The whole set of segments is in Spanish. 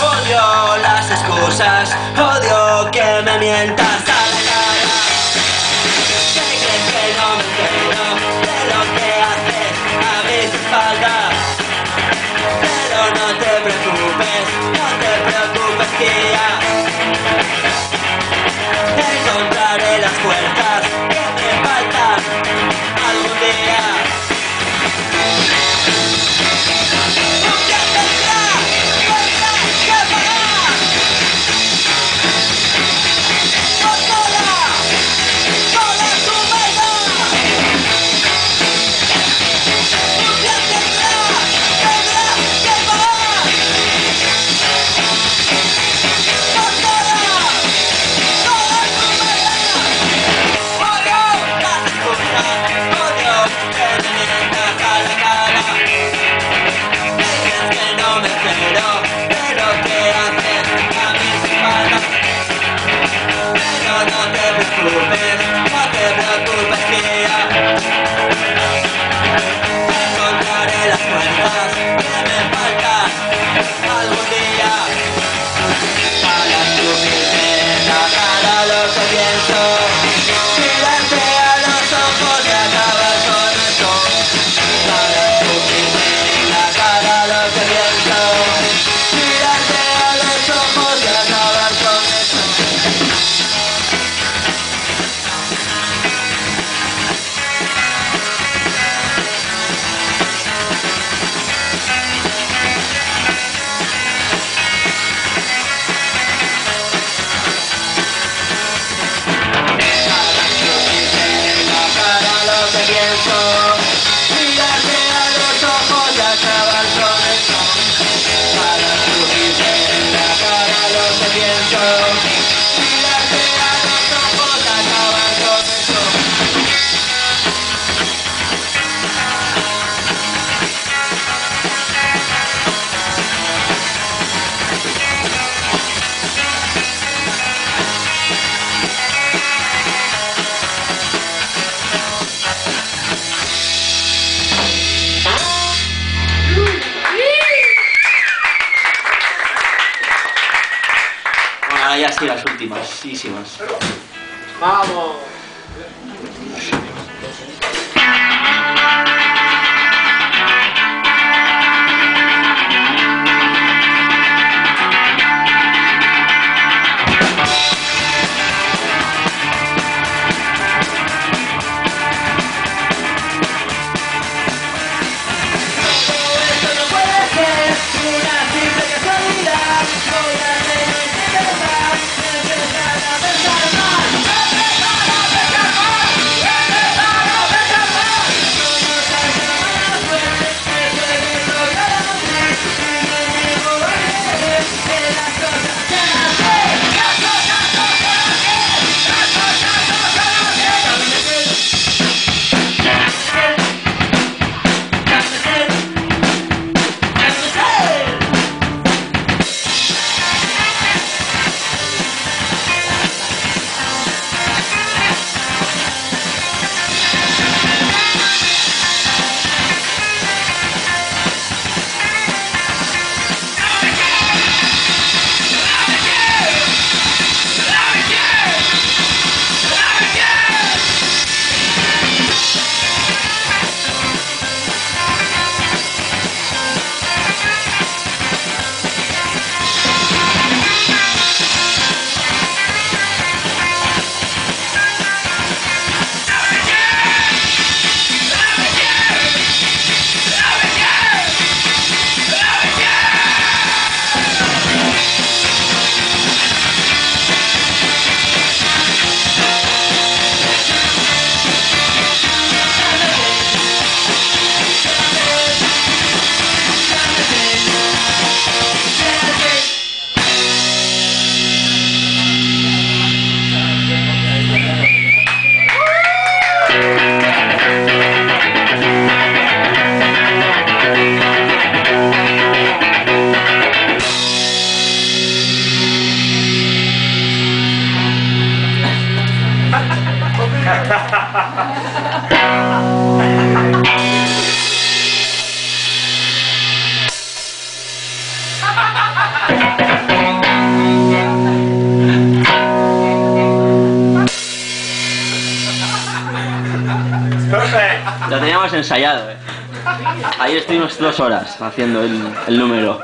Odio las excusas, odio que me mientan. las últimas. Vamos. Lo teníamos ensayado, eh. Ahí estuvimos dos horas haciendo el, el número.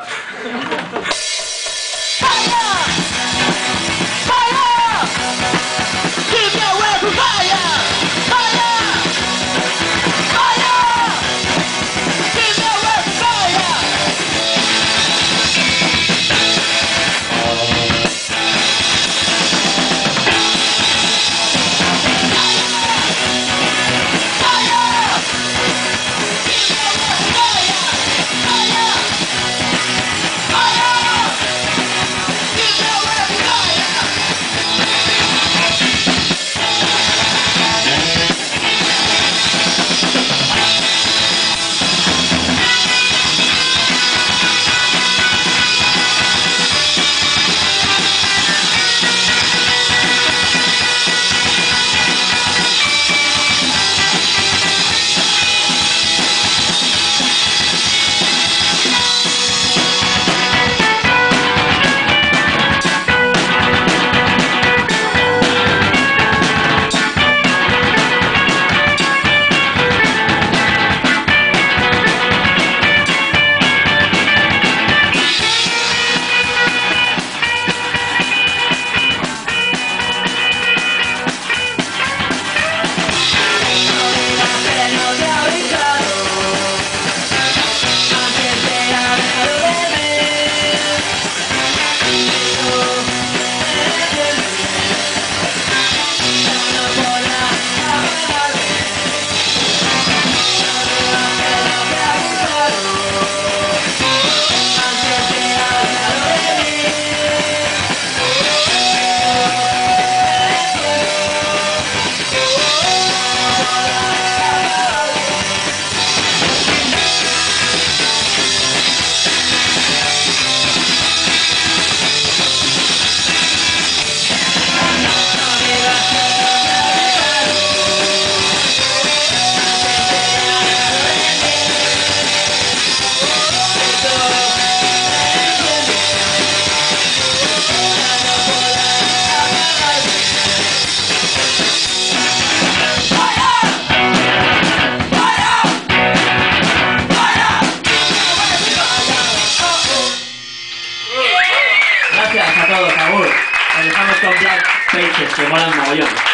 Gracias